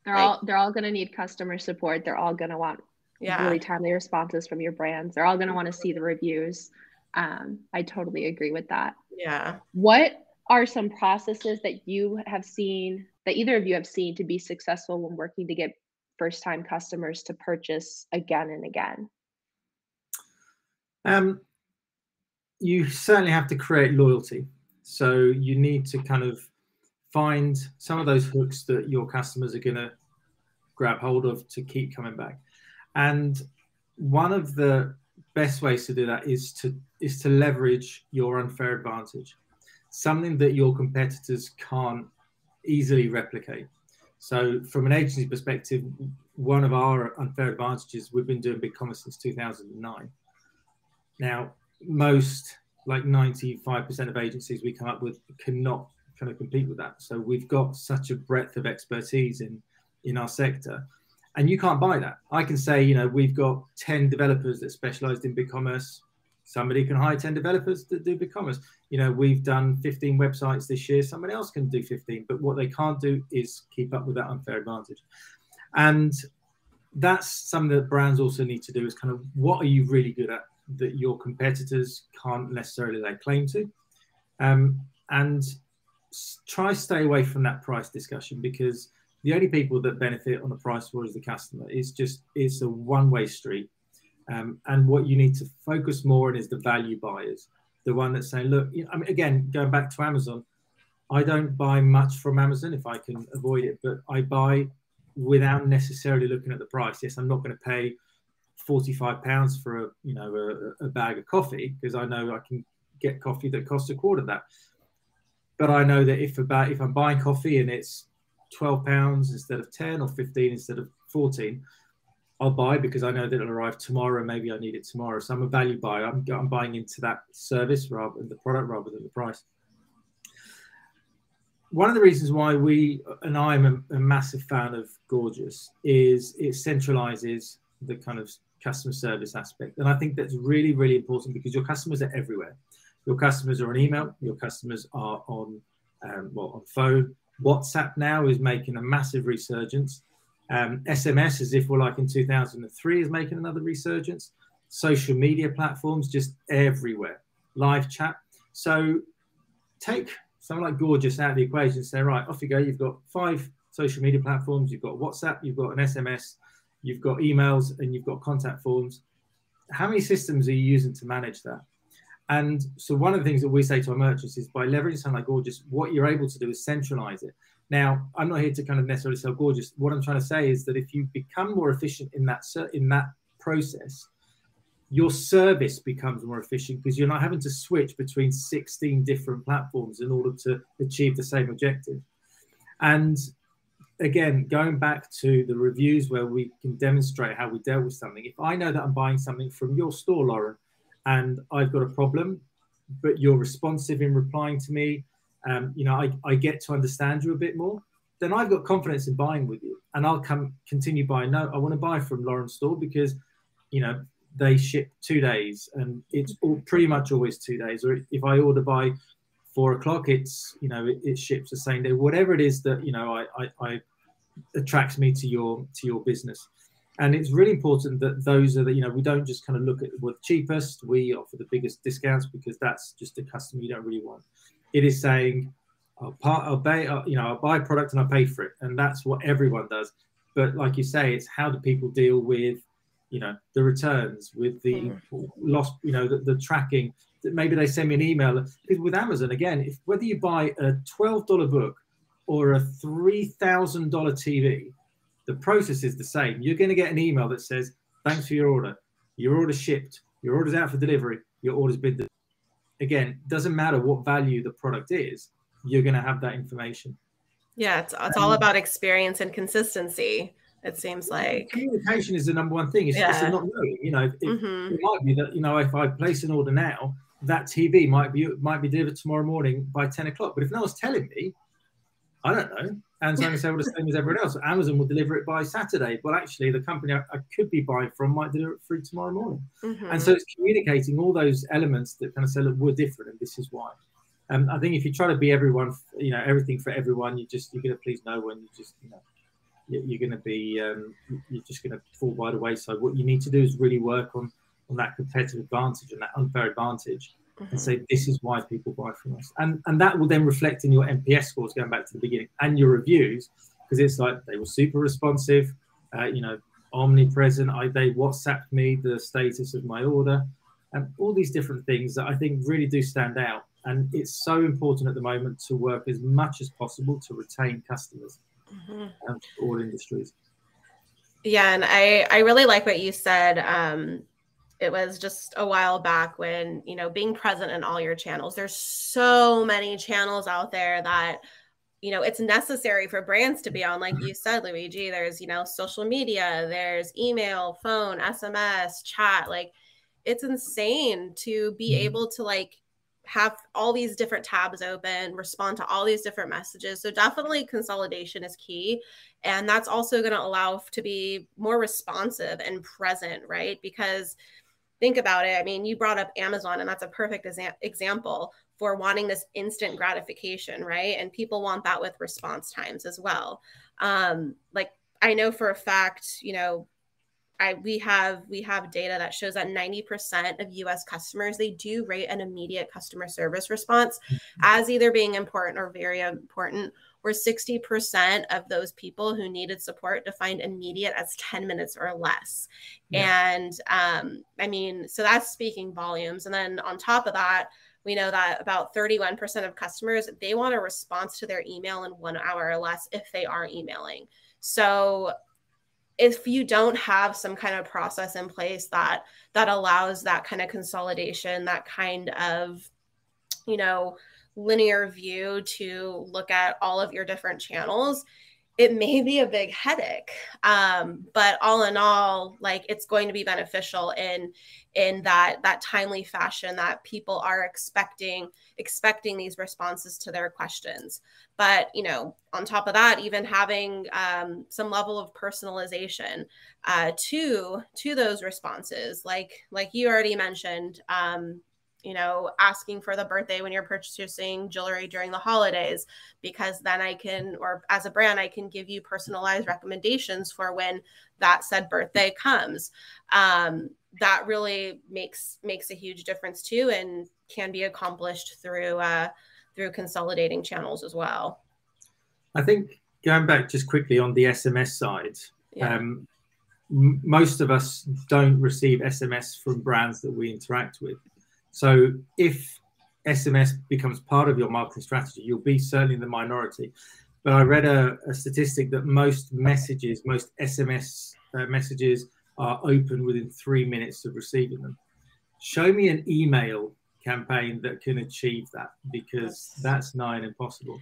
S3: They're like, all they're all going to need customer support. They're all going to want yeah. really timely responses from your brands. They're all going to want to see the reviews. Um, i totally agree with that.
S1: Yeah.
S3: What are some processes that you have seen that either of you have seen to be successful when working to get first time customers to purchase again and again?
S2: Um, you certainly have to create loyalty. So you need to kind of find some of those hooks that your customers are going to grab hold of to keep coming back. And one of the best ways to do that is to is to leverage your unfair advantage, something that your competitors can't easily replicate. So, from an agency perspective, one of our unfair advantages, we've been doing BigCommerce since 2009. Now, most like 95% of agencies we come up with cannot kind of compete with that. So we've got such a breadth of expertise in in our sector, and you can't buy that. I can say, you know, we've got 10 developers that specialized in BigCommerce. Somebody can hire 10 developers that do BigCommerce. You know, we've done 15 websites this year. Somebody else can do 15, but what they can't do is keep up with that unfair advantage. And that's something that brands also need to do is kind of what are you really good at that your competitors can't necessarily lay claim to. Um, and try stay away from that price discussion because the only people that benefit on the price war is the customer. It's just it's a one-way street. Um, and what you need to focus more on is the value buyers, the one that's saying, look, I mean, again, going back to Amazon, I don't buy much from Amazon if I can avoid it, but I buy without necessarily looking at the price. Yes, I'm not going to pay 45 pounds for a you know a, a bag of coffee because I know I can get coffee that costs a quarter of that. But I know that if about if I'm buying coffee and it's 12 pounds instead of 10 or 15 instead of 14, I'll buy because I know that it'll arrive tomorrow. Maybe I need it tomorrow. So I'm a value buyer. I'm, I'm buying into that service rather than the product rather than the price. One of the reasons why we and I'm a, a massive fan of Gorgias is it centralizes the kind of customer service aspect. And I think that's really, really important because your customers are everywhere. Your customers are on email, your customers are on, um, well, on phone. WhatsApp now is making a massive resurgence. Um, SMS, as if we're like in 2003, is making another resurgence. Social media platforms just everywhere. Live chat. So take something like Gorgias out of the equation and say, right, off you go. You've got five social media platforms. You've got WhatsApp. You've got an SMS. You've got emails, and you've got contact forms. How many systems are you using to manage that? And so one of the things that we say to our merchants is by leveraging something like Gorgias, what you're able to do is centralize it. Now, I'm not here to kind of necessarily sell Gorgias. What I'm trying to say is that if you become more efficient in that in that process, your service becomes more efficient because you're not having to switch between 16 different platforms in order to achieve the same objective. And again, going back to the reviews where we can demonstrate how we dealt with something, if I know that I'm buying something from your store, Lauren, and I've got a problem, but you're responsive in replying to me, um, you know, I, I get to understand you a bit more, then I've got confidence in buying with you. And I'll come continue buying. No, I want to buy from Lauren's store because, you know, they ship two days and it's all, pretty much always two days. Or if I order by four o'clock, it's, you know, it, it ships the same day. Whatever it is that, you know, I, I, I attracts me to your to your business and it's really important that those are the you know we don't just kind of look at what's cheapest we offer the biggest discounts because that's just a customer you don't really want it is saying i'll, part, I'll buy you know i'll buy a product and i pay for it and that's what everyone does but like you say it's how do people deal with you know the returns with the mm-hmm. lost you know the, the tracking maybe they send me an email with amazon again if whether you buy a $12 book or a $3000 tv the process is the same. You're going to get an email that says, thanks for your order. Your order shipped. Your order's out for delivery. Your order's been delivered. Again, doesn't matter what value the product is, you're going to have that information.
S1: Yeah, it's, it's all about experience and consistency. It seems like
S2: communication is the number one thing. It's, yeah. it's not knowing. You know, it, mm-hmm. it might be that you know if I place an order now, that TV might be might be delivered tomorrow morning by ten o'clock. But if no one's telling me, I don't know. And so to say, well, the same as everyone else. Amazon will deliver it by Saturday. Well, actually, the company I, I could be buying from might deliver it through tomorrow morning. Mm-hmm. And so it's communicating all those elements that kind of say, look, we're different and this is why. Um, I think if you try to be everyone, you know, everything for everyone, you just, you're going to please no one. You just, you know, you're going to be, um, you're just going to fall by the wayside. What you need to do is really work on, on that competitive advantage and that unfair advantage. And say this is why people buy from us, and and that will then reflect in your NPS scores going back to the beginning and your reviews because it's like they were super responsive, uh, you know, omnipresent. I they WhatsApped me the status of my order, and all these different things that I think really do stand out. And it's so important at the moment to work as much as possible to retain customers mm-hmm. um, all industries.
S1: Yeah, and I I really like what you said. Um, it was just a while back when you know being present in all your channels. There's so many channels out there that you know it's necessary for brands to be on. Like you said luigi there's you know social media there's email phone sms chat. Like it's insane to be mm-hmm. able to like have all these different tabs open respond to all these different messages. So definitely consolidation is key. And that's also going to allow to be more responsive and present right? Because think about it. I mean, you brought up Amazon, and that's a perfect exa- example for wanting this instant gratification, right? And people want that with response times as well. Um, like I know for a fact, you know, I we have we have data that shows that 90% of US customers they do rate an immediate customer service response mm-hmm. as either being important or very important where 60% of those people who needed support defined immediate as 10 minutes or less. Yeah. And um, I mean, so that's speaking volumes. And then on top of that, we know that about 31% of customers they want a response to their email in one hour or less if they are emailing. So if you don't have some kind of process in place that that allows that kind of consolidation, that kind of you know linear view to look at all of your different channels it may be a big headache. Um, but all in all like it's going to be beneficial in in that that timely fashion that people are expecting expecting these responses to their questions. But you know on top of that even having um, some level of personalization uh, to to those responses like like you already mentioned um, you know, asking for the birthday when you're purchasing jewelry during the holidays, because then I can, or as a brand, I can give you personalized recommendations for when that said birthday comes. Um, that really makes makes a huge difference too and can be accomplished through uh, through consolidating channels as well
S2: i think going back just quickly on the sms side yeah. um, most of us don't receive sms from brands that we interact with so if sms becomes part of your marketing strategy you'll be certainly in the minority but i read a, a statistic that most messages most sms uh, messages are open within three minutes of receiving them. Show me an email campaign that can achieve that because that's nigh impossible.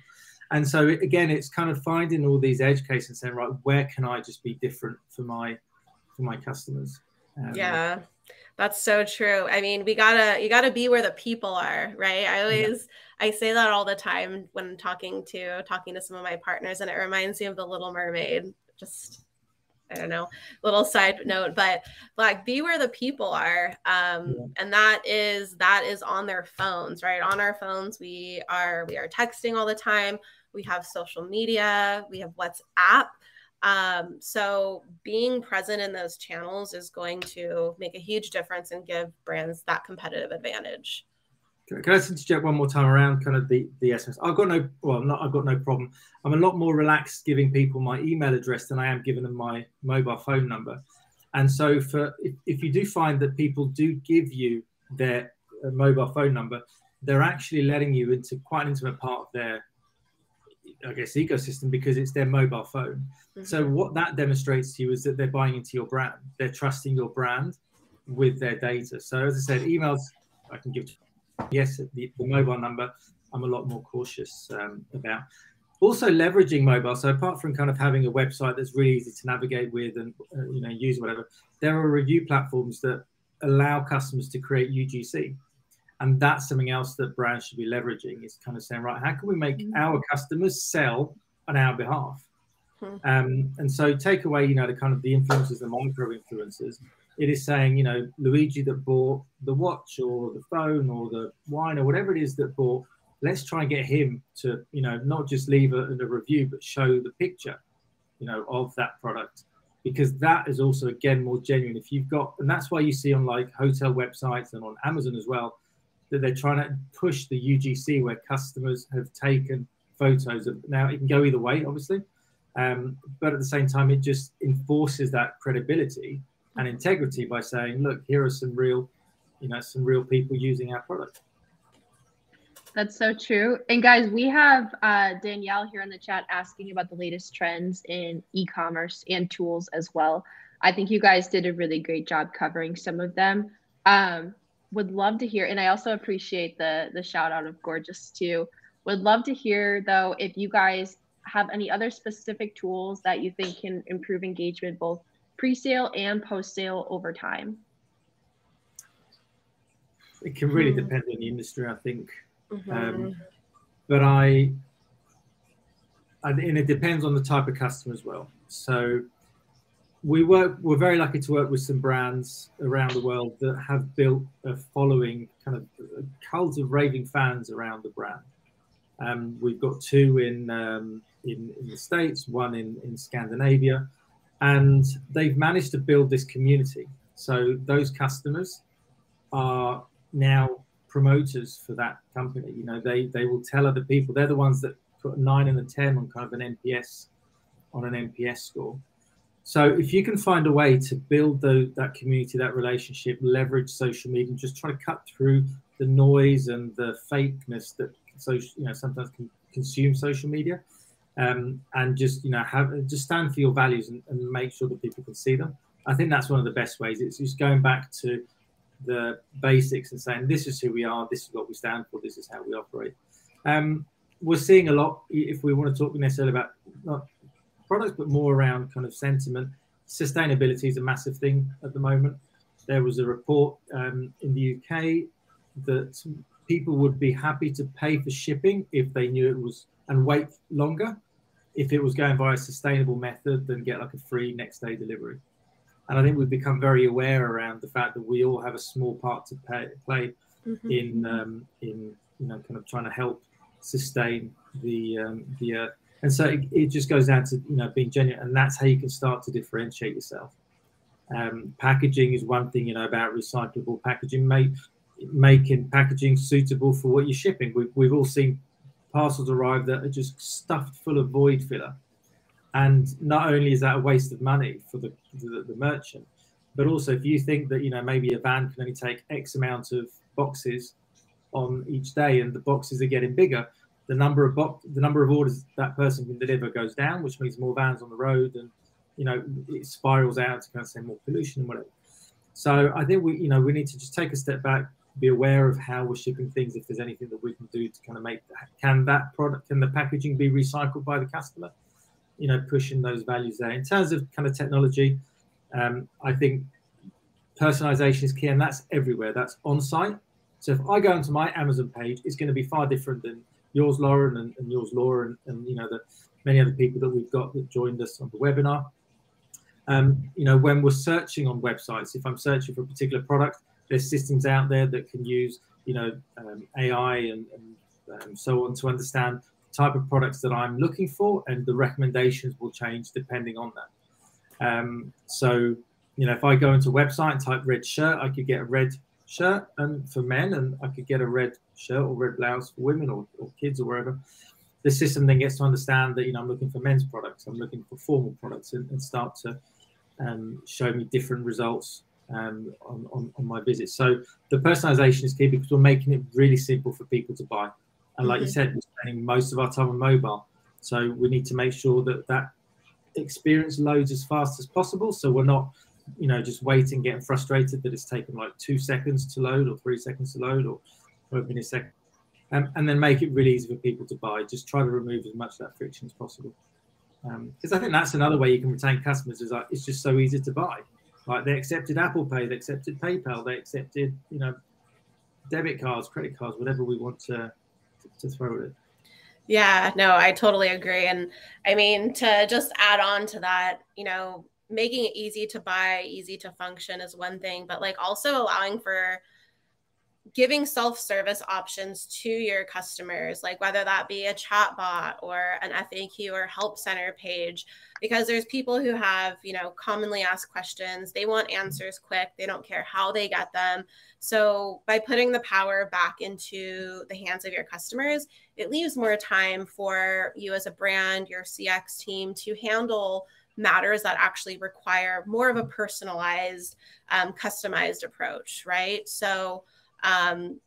S2: And so again, it's kind of finding all these edge cases and saying, right, where can I just be different for my for my customers?
S1: Um, yeah, that's so true. I mean, we gotta you gotta be where the people are, right? I always yeah. I say that all the time when talking to talking to some of my partners, and it reminds me of the Little Mermaid. Just I don't know, little side note, but like be where the people are. Um, yeah. and that is that is on their phones, right? On our phones, we are we are texting all the time. We have social media, we have WhatsApp. Um, so being present in those channels is going to make a huge difference and give brands that competitive advantage.
S2: Can I interject one more time around kind of the, the SMS? I've got no, well, not, I've got no problem. I'm a lot more relaxed giving people my email address than I am giving them my mobile phone number. And so for if, if you do find that people do give you their uh, mobile phone number, they're actually letting you into quite an intimate part of their, I guess, ecosystem because it's their mobile phone. Mm-hmm. So what that demonstrates to you is that they're buying into your brand. They're trusting your brand with their data. So as I said, emails I can give yes, the, the mobile number, I'm a lot more cautious um, about. Also leveraging mobile. So apart from kind of having a website that's really easy to navigate with and uh, you know use whatever, there are review platforms that allow customers to create UGC, and that's something else that brands should be leveraging. Is kind of saying, right, how can we make mm-hmm. our customers sell on our behalf? Hmm. Um, and so take away, you know, the kind of the influencers, the micro influencers, it is saying, you know, Luigi that bought the watch or the phone or the wine or whatever it is that bought, let's try and get him to, you know, not just leave a, a review, but show the picture, you know, of that product. Because that is also, again, more genuine. If you've got, and that's why you see on like hotel websites and on Amazon as well, that they're trying to push the UGC where customers have taken photos of. Now, it can go either way, obviously. Um, but at the same time, it just enforces that credibility and integrity by saying, look, here are some real, you know, some real people using our product.
S3: That's so true. And guys, we have uh, Danielle here in the chat asking about the latest trends in e-commerce and tools as well. I think you guys did a really great job covering some of them. Um, would love to hear, and I also appreciate the the shout out of Gorgias too. Would love to hear though if you guys have any other specific tools that you think can improve engagement both pre-sale and post-sale over time?
S2: It can really mm. depend on the industry, I think. Mm-hmm. Um, but I, and it depends on the type of customer as well. So we work, we're very lucky to work with some brands around the world that have built a following, kind of a cult of raving fans around the brand. Um, we've got two in, um, in, in the States, one in, in Scandinavia and they've managed to build this community. So those customers are now promoters for that company. You know, they they will tell other people. They're the ones that put a nine and a ten on kind of an NPS on an NPS score. So if you can find a way to build the, that community, that relationship, leverage social media, and just try to cut through the noise and the fakeness that social, you know, sometimes can consume social media, um, and just you know have just stand for your values and, and, make sure that people can see them. I think that's one of the best ways. It's just going back to the basics and saying this is who we are, this is what we stand for, this is how we operate. Um, we're seeing a lot. If we want to talk necessarily about not products, but more around kind of sentiment, sustainability is a massive thing at the moment. There was a report um, in the UK that people would be happy to pay for shipping if they knew it was and wait longer if it was going via a sustainable method than get like a free next day delivery. And I think we've become very aware around the fact that we all have a small part to pay, play mm-hmm. in um, in you know kind of trying to help sustain the um, the earth. And so it, it, just goes down to you know being genuine, and that's how you can start to differentiate yourself. Um, packaging is one thing, you know, about recyclable packaging, make, making packaging suitable for what you're shipping. We've, we've all seen parcels arrive that are just stuffed full of void filler. And not only is that a waste of money for the, the, the merchant, but also if you think that, you know, maybe a van can only take X amount of boxes on each day and the boxes are getting bigger, the number of box, the number of orders that person can deliver goes down, which means more vans on the road and you know it spirals out to kind of say more pollution and whatever. So I think we you know we need to just take a step back, be aware of how we're shipping things. If there's anything that we can do to kind of make that, can that product can the packaging be recycled by the customer? You know, pushing those values there. In terms of kind of technology, um, I think personalization is key, and that's everywhere. That's on site. So if I go onto my Amazon page, it's going to be far different than yours, Lauren, and, and yours, Laura, and, and, you know the many other people that we've got that joined us on the webinar. Um, you know, when we're searching on websites, if I'm searching for a particular product, there's systems out there that can use, you know, um, AI and, and um, so on to understand the type of products that I'm looking for, and the recommendations will change depending on that. Um, so, you know, if I go into a website and type red shirt, I could get a red shirt and for men, and I could get a red shirt or red blouse for women or, or kids or wherever. The system then gets to understand that you know I'm looking for men's products, I'm looking for formal products, and, and start to um, show me different results um, on, on, on, my visits. So the personalization is key because we're making it really simple for people to buy. And like mm-hmm. you said, we're spending most of our time on mobile. So we need to make sure that that experience loads as fast as possible. So we're not you know, just waiting, getting frustrated that it's taken like two seconds to load or three seconds to load or open a second. Um, and then make it really easy for people to buy. Just try to remove as much of that friction as possible. Because um, I think that's another way you can retain customers is like it's just so easy to buy. Like they accepted Apple Pay, they accepted PayPal, they accepted you know debit cards, credit cards, whatever we want to, to throw at it.
S1: Yeah, no, I totally agree. And I mean, to just add on to that, you know, making it easy to buy, easy to function is one thing, but like also allowing for giving self-service options to your customers like whether that be a chat bot or an faq or help center page because there's people who have you know commonly asked questions. They want answers quick. They don't care how they get them. So by putting the power back into the hands of your customers it leaves more time for you as a brand your cx team to handle matters that actually require more of a personalized, um, customized approach, right? So, um,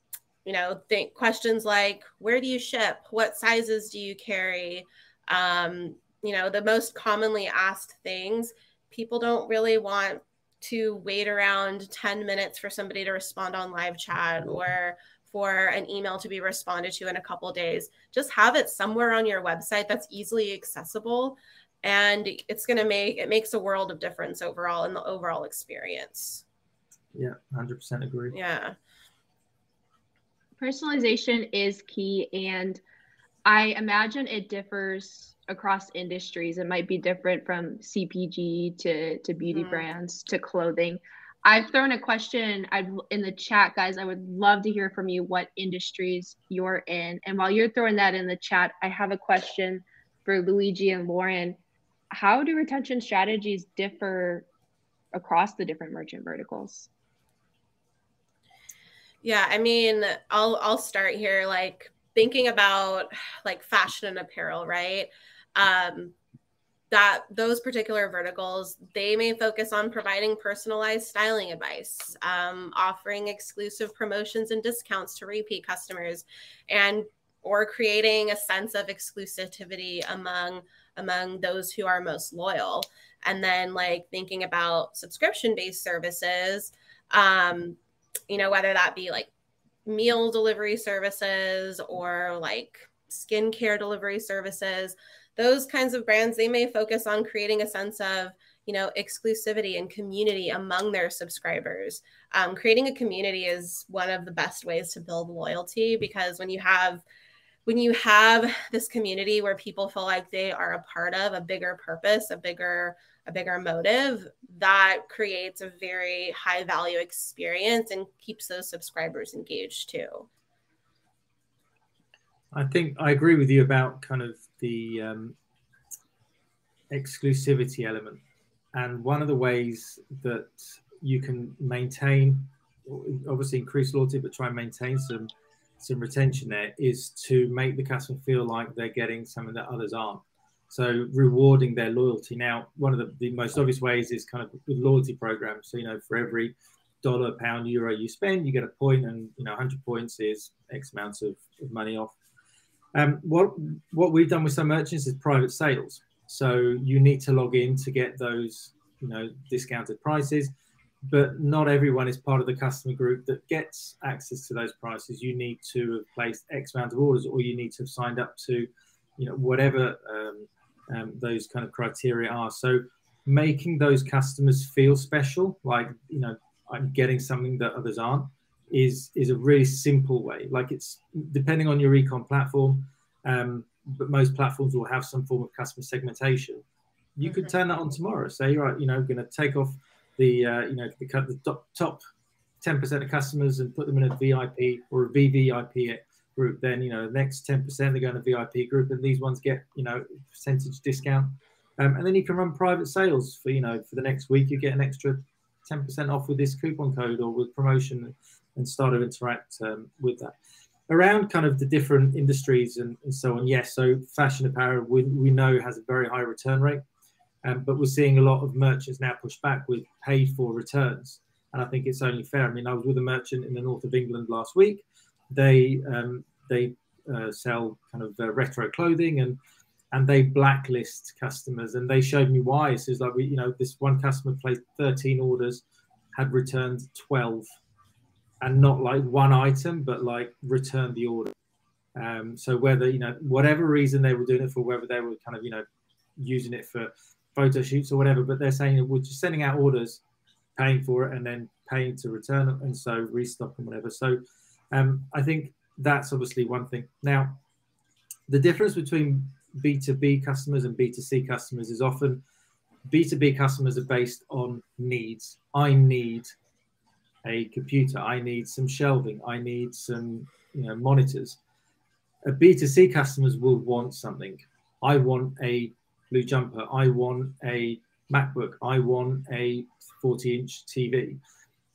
S1: you know, think questions like where do you ship? What sizes do you carry? Um, you know, the most commonly asked things, people don't really want to wait around 10 minutes for somebody to respond on live chat or for an email to be responded to in a couple days. Just have it somewhere on your website that's easily accessible and it's going to make it makes a world of difference overall in the overall experience.
S2: Yeah 100% agree.
S1: Yeah.
S3: Personalization is key and i imagine it differs across industries. It might be different from cpg to to beauty mm. brands to clothing. I've thrown a question I've, in the chat guys. I would love to hear from you what industries you're in. And while you're throwing that in the chat i have a question for luigi and lauren how do retention strategies differ across the different merchant verticals?
S1: Yeah, I mean, I'll I'll start here like thinking about like fashion and apparel, right? Um that those particular verticals they may focus on providing personalized styling advice um, offering exclusive promotions and discounts to repeat customers and or creating a sense of exclusivity among among those who are most loyal. And then like thinking about subscription based services, um, you know, whether that be like meal delivery services or like skincare delivery services, those kinds of brands, they may focus on creating a sense of, you know, exclusivity and community among their subscribers. Um, creating a community is one of the best ways to build loyalty because when you have when you have this community where people feel like they are a part of a bigger purpose, a bigger a bigger motive, that creates a very high value experience and keeps those subscribers engaged too.
S2: I think I agree with you about kind of the um, exclusivity element. and one of the ways that you can maintain, obviously increase loyalty, but try and maintain some some retention there is to make the customer feel like they're getting something that others aren't. So rewarding their loyalty. Now, one of the, the most obvious ways is kind of with loyalty programs. So, you know, for every dollar, pound, euro you spend, you get a point, and you know, 100 points is X amount of, of money off. Um, what what we've done with some merchants is private sales. So you need to log in to get those, you know, discounted prices but not everyone is part of the customer group that gets access to those prices. You need to have placed X amount of orders, or you need to have signed up to, you know, whatever um, um, those kind of criteria are. So making those customers feel special, like you know, I'm getting something that others aren't, is is a really simple way. Like it's depending on your ecom platform, um, but most platforms will have some form of customer segmentation. You could mm-hmm. turn that on tomorrow. Say, right, you know, going to take off the uh, you know the, the top, top 10% of customers and put them in a VIP or a VVIP group, then you know the next 10% they're going to VIP group, and these ones get you know percentage discount, um, and then you can run private sales for you know for the next week you get an extra 10% off with this coupon code or with promotion, and start to interact um, with that. Around kind of the different industries and, and so on, yes. So fashion apparel we, we know has a very high return rate. Um, but we're seeing a lot of merchants now push back with paid for returns. And I think it's only fair. I mean, I was with a merchant in the north of England last week. They um, they uh, sell kind of uh, retro clothing and and they blacklist customers and they showed me why. So it's like we, you know, this one customer placed 13 orders, had returned 12, and not like one item, but like returned the order. Um, so whether you know whatever reason they were doing it for, whether they were kind of you know using it for photo shoots or whatever, but they're saying we're just sending out orders, paying for it, and then paying to return it, and so restock and whatever. So um, I think that's obviously one thing. Now, the difference between B2B customers and B2C customers is often B2B customers are based on needs. I need a computer. I need some shelving. I need some you know monitors. A B2C customers will want something. I want a blue jumper. I want a MacBook. I want a 40 inch TV.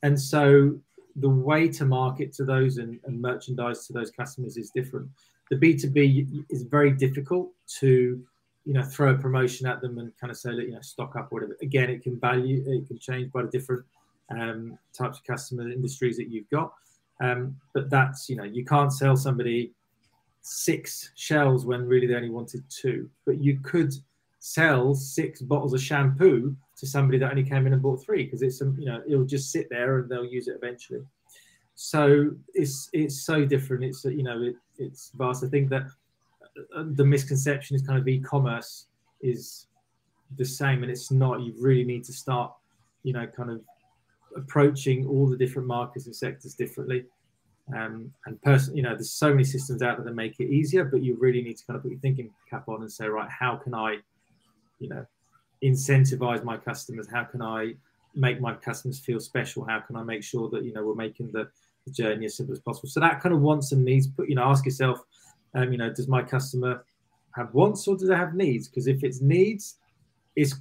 S2: And so the way to market to those and, and, merchandise to those customers is different. The B2B is very difficult to, you know, throw a promotion at them and kind of say you know, stock up whatever. Again, it can value, it can change by the different um, types of customer industries that you've got. Um, but that's, you know, you can't sell somebody six shells when really they only wanted two. But you could sell six bottles of shampoo to somebody that only came in and bought three because it's you know it'll just sit there and they'll use it eventually. So it's it's so different. It's you know it, it's vast. I think that uh, the misconception is kind of e-commerce is the same, and it's not. You really need to start you know kind of approaching all the different markets and sectors differently. Um, and person, you know, there's so many systems out there that make it easier, but you really need to kind of put your thinking cap on and say, right, how can I you know incentivize my customers. How can i make my customers feel special? How can i make sure that you know we're making the, the journey as simple as possible? So that kind of wants and needs put you know ask yourself um, you know does my customer have wants or do they have needs? Because if it's needs it's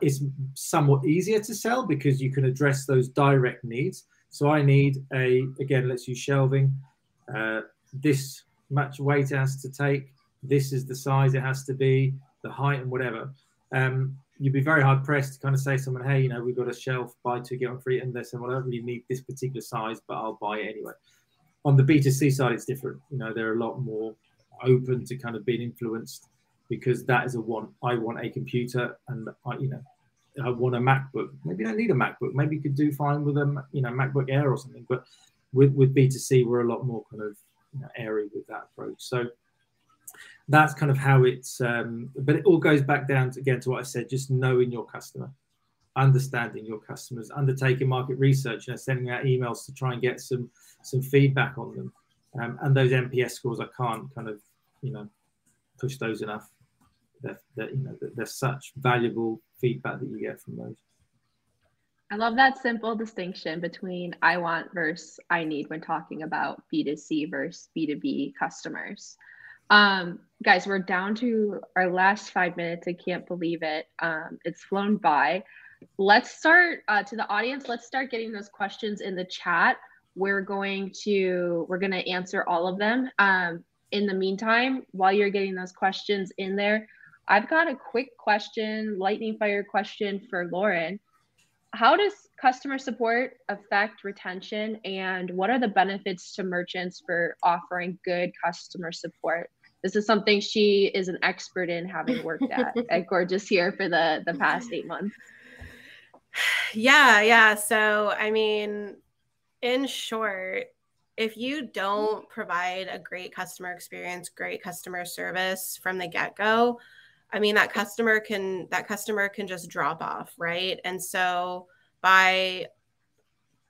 S2: it's somewhat easier to sell because you can address those direct needs. So i need a again let's use shelving. Uh, this much weight it has to take. This is the size it has to be the height and whatever um, you'd be very hard pressed to kind of say to someone, hey, you know, we've got a shelf, buy two, get one free. And they say, well, I don't really need this particular size, but I'll buy it anyway. On the B2C side, it's different. You know, they're a lot more open to kind of being influenced because that is a want. I want a computer and, I, you know, I want a MacBook. Maybe I don't need a MacBook. Maybe you could do fine with a, you know, MacBook Air or something. But with, with B2C, we're a lot more kind of you know, airy with that approach. So that's kind of how it's um, but it all goes back down to, again to what i said just knowing your customer understanding your customers undertaking market research you know sending out emails to try and get some some feedback on them. Um, and those nps scores i can't kind of you know push those enough. They're, they're you know they're such valuable feedback that you get from those.
S3: I love that simple distinction between I want versus I need when talking about B2C versus B2B customers. Um, guys, we're down to our last five minutes. I can't believe it. Um, it's flown by. let's start uh, to the audience. Let's start getting those questions in the chat. We're going to we're going to answer all of them. Um, in the meantime, while you're getting those questions in there, I've got a quick question, lightning fire question for Lauren. How does customer support affect retention and what are the benefits to merchants for offering good customer support? This is something she is an expert in having worked at (laughs) at Gorgias here for the the past 8 months. (sighs)
S1: Yeah, yeah. So, I mean, in short, if you don't provide a great customer experience, great customer service from the get-go, I mean that customer can that customer can just drop off, right? And so by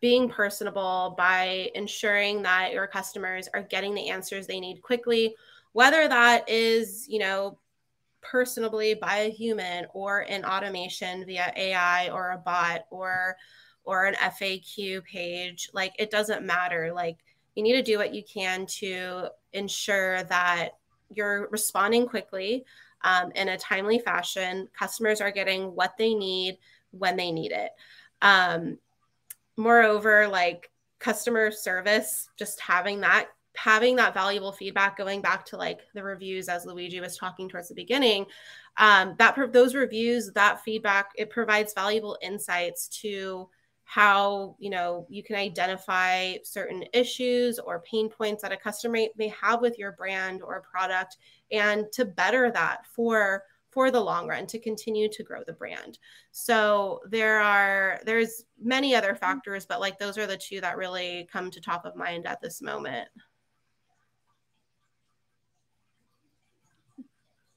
S1: being personable, by ensuring that your customers are getting the answers they need quickly, whether that is, you know, personably by a human or in automation via AI or a bot or or an FAQ page, like it doesn't matter. Like you need to do what you can to ensure that you're responding quickly um, in a timely fashion. Customers are getting what they need when they need it. Um, moreover, like customer service, just having that having that valuable feedback going back to like the reviews as luigi was talking towards the beginning um, that those reviews that feedback it provides valuable insights to how you know you can identify certain issues or pain points that a customer may have with your brand or product and to better that for for the long run to continue to grow the brand. So there are there's many other factors but like those are the two that really come to top of mind at this moment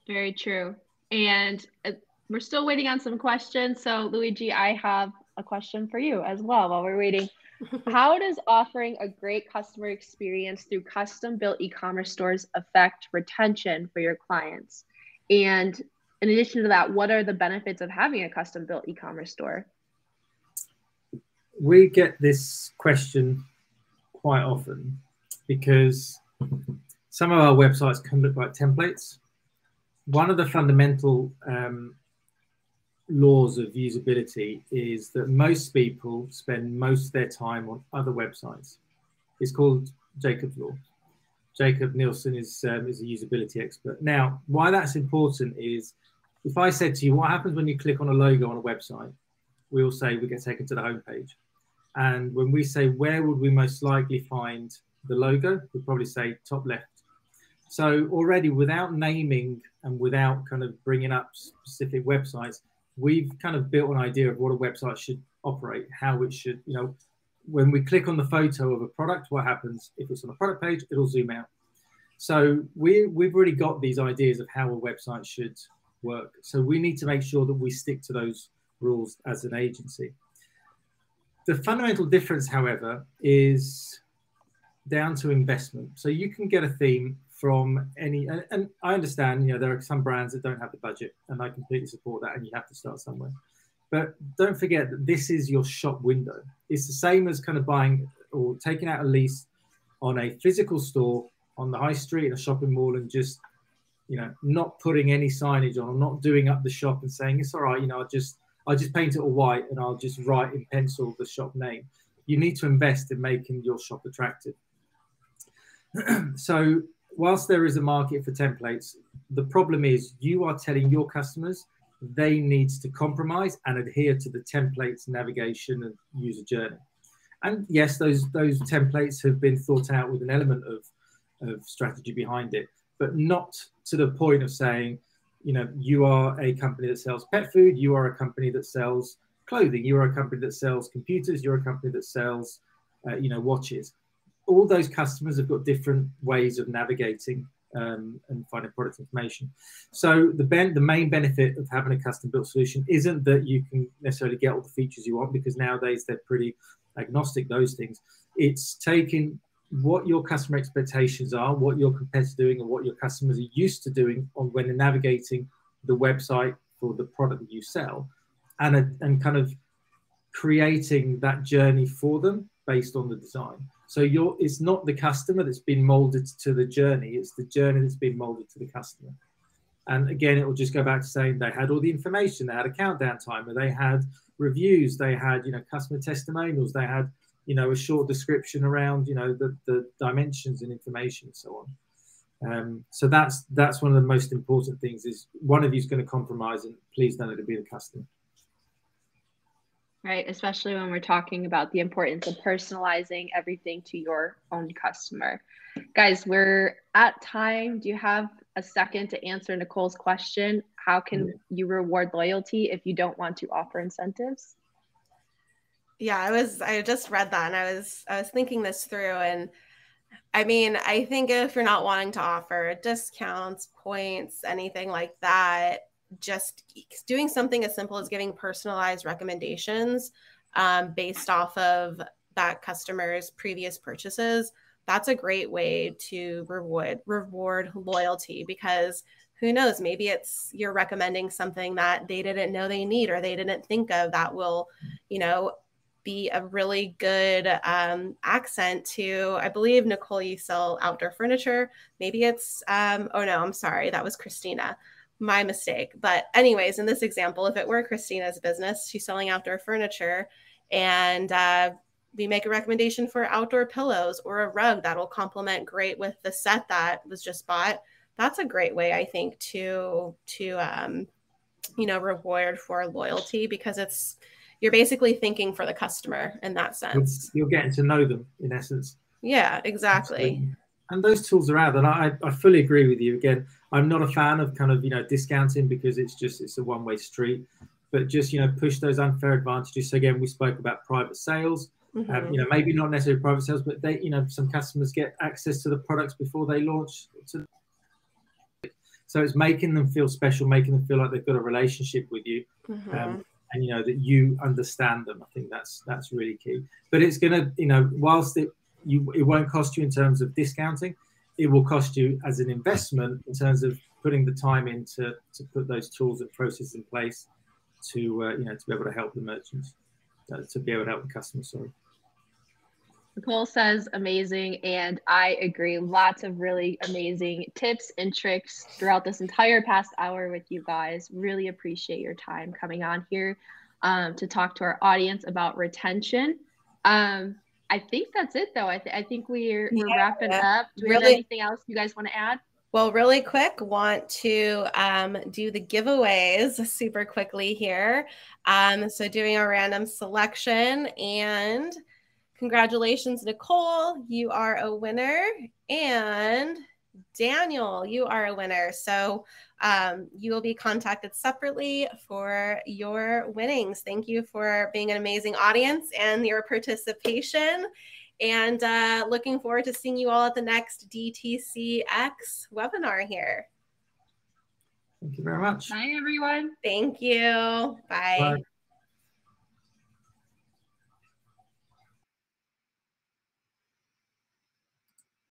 S3: very true and uh, we're still waiting on some questions so luigi i have a question for you as well while we're waiting. (laughs) How does offering a great customer experience through custom built e commerce stores affect retention for your clients? And in addition to that, what are the benefits of having a custom built e commerce store?
S2: We get this question quite often because some of our websites can look like templates. One of the fundamental um, laws of usability is that most people spend most of their time on other websites. It's called Jakob's Law. Jakob Nielsen is, um, is a usability expert. Now, why that's important is if I said to you, what happens when you click on a logo on a website? We all say we get taken to the homepage. And when we say, where would we most likely find the logo? We'd probably say top left. So already without naming and without kind of bringing up specific websites, we've kind of built an idea of what a website should operate, how it should, you know, when we click on the photo of a product, what happens if it's on the product page, it'll zoom out. So we, we've already got these ideas of how a website should work. So we need to make sure that we stick to those rules as an agency. The fundamental difference, however, is down to investment. So you can get a theme from any and, and, i understand you know there are some brands that don't have the budget and i completely support that and you have to start somewhere. But don't forget that this is your shop window. It's the same as kind of buying or taking out a lease on a physical store on the high street in a shopping mall and just you know not putting any signage on or not doing up the shop and saying it's all right you know i'll just i'll just paint it all white and i'll just write in pencil the shop name. You need to invest in making your shop attractive. (clears throat) So whilst there is a market for templates, the problem is you are telling your customers they need to compromise and adhere to the templates navigation and user journey. And yes, those those templates have been thought out with an element of, of strategy behind it, but not to the point of saying, you know, you are a company that sells pet food, you are a company that sells clothing, you are a company that sells computers, you're a company that sells, uh, you know, watches all those customers have got different ways of navigating um, and finding product information. So the ben- the main benefit of having a custom built solution isn't that you can necessarily get all the features you want because nowadays they're pretty agnostic those things. It's taking what your customer expectations are, what your competitors are doing, and what your customers are used to doing on when they're navigating the website for the product that you sell, and a, and kind of creating that journey for them based on the design. So you're it's not the customer that's been molded to the journey, it's the journey that's been molded to the customer. And again, it will just go back to saying they had all the information, they had a countdown timer, they had reviews, they had, you know, customer testimonials, they had, you know, a short description around, you know, the, the dimensions and information and so on. Um, so that's that's one of the most important things is one of you is going to compromise and please don't let it be the customer.
S3: Right, especially when we're talking about the importance of personalizing everything to your own customer. Guys, we're at time. Do you have a second to answer Nicole's question? How can you reward loyalty if you don't want to offer incentives?
S1: Yeah, I was I just read that and I was I was thinking this through and I mean, I think if you're not wanting to offer discounts, points, anything like that, just doing something as simple as giving personalized recommendations um, based off of that customer's previous purchases that's a great way to reward reward loyalty because who knows maybe it's you're recommending something that they didn't know they need or they didn't think of that will you know be a really good um, accent to i believe nicole you sell outdoor furniture maybe it's um, oh no i'm sorry that was christina my mistake. But anyways in this example if it were christina's business she's selling outdoor furniture and uh, we make a recommendation for outdoor pillows or a rug that'll complement great with the set that was just bought that's a great way i think to to um, you know reward for loyalty because it's you're basically thinking for the customer in that sense.
S2: you're, getting to know them in essence.
S1: Yeah exactly. Absolutely.
S2: And those tools are out and I, I fully agree with you again i'm not a fan of kind of you know discounting because it's just it's a one-way street but just you know push those unfair advantages so again we spoke about private sales Mm-hmm. Um, you know, maybe not necessarily private sales, but they, you know, some customers get access to the products before they launch. To, so it's making them feel special, making them feel like they've got a relationship with you, mm-hmm. um, and you know that you understand them. I think that's that's really key. But it's gonna, you know, whilst it you it won't cost you in terms of discounting, it will cost you as an investment in terms of putting the time in to, to put those tools and processes in place to uh, you know to be able to help the merchants, uh, to be able to help the customers. Sorry.
S3: Nicole says amazing, and I agree. Lots of really amazing tips and tricks throughout this entire past hour with you guys. Really appreciate your time coming on here um, to talk to our audience about retention. Um, I think that's it, though. I, th- I think we're, we're yeah, wrapping up. Do we really, have anything else you guys want to add?
S1: Well, really quick, want to um, do the giveaways super quickly here. Um, so, doing a random selection and Congratulations, Nicole. You are a winner. And Daniel, you are a winner. So um, you will be contacted separately for your winnings. Thank you for being an amazing audience and your participation. And uh, looking forward to seeing you all at the next DTCX webinar here.
S2: Thank you very much.
S3: Bye, everyone.
S1: Thank you. Bye. Bye.